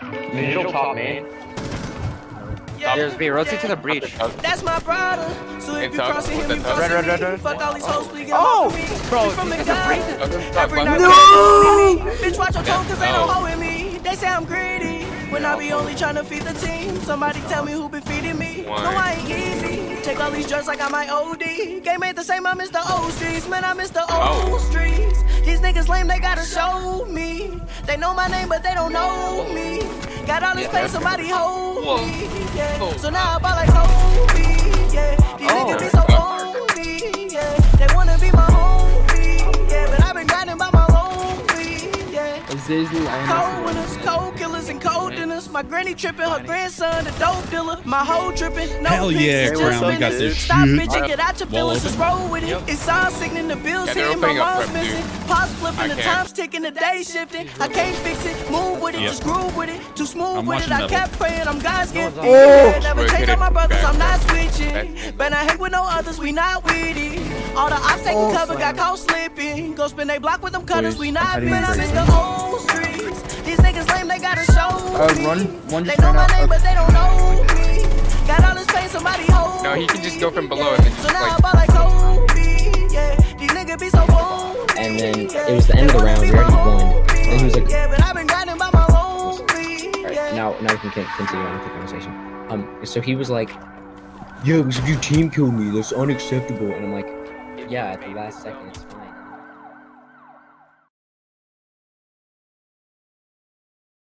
Digital top main. There's B. Rotate to the breach. That's my brother. So if It's you up. crossing him, Red, you red, crossing red, red, red. Fuck all these hoes, please get Oh, off me. bro, We from the it's a guy. breach. Every night No! they Bitch, watch your tone, cause ain't no No. hoe in me. They say I'm greedy. When I be only trying to feed the team. Somebody tell me who been feeding me. Why? No, I ain't easy. Take all these drugs like I might OD. Game ain't the same, I miss the old streets. Man, I miss the old Oh. streets. These niggas lame, they gotta show me. They know my name, but they don't know me. Got all this pain, somebody hold Whoa. me. Yeah. Whoa. So now I ball like Kobe. Yeah. These Oh. niggas be so on me. Yeah. They wanna be my homie. Yeah. But I've been grinding by my lonely. Yeah. Cold winners, cold killers, and cold dinners. My granny tripping, her grandson, the dope dealer. My hoe tripping, no Hell yeah, bitch, Crown, just we got minutes. this Stop shit. bitching, get out your Wall feelings, just roll with it. It's all sickening, the bills Yeah, they're hitting, my opening up mom's front, dude. missing. Pause flipping, I the can't. time's ticking, the day shifting. I can't fix it, move with it, Yep. just groove with it. Too smooth I'm with it, watching I Metal. kept praying, I'm God's gift. Oh. Yeah, never Wait, change hit on it my brothers, back. I'm not switching. Back. But I hang with no others, we not with it. All the ops taking cover, got caught slipping. Go spin they block with them cutters, we not didn't These niggas lame, they gotta show Uh, me. run. One They just know my out. name, Okay. but they don't know me. Got all this pain, somebody hold No, he can just go from below and then So now like- I ball like Kobe. Yeah, these niggas be so bold. And then it was the end of the round, we already won. And he was like- Yeah, but I've been grinding by my lonely. Alright, Yeah. now now we can con- continue on with the conversation. Um, so he was like, "Yo, because if you team killed me, that's unacceptable," and I'm like, "Yeah, at the last second, it's fine."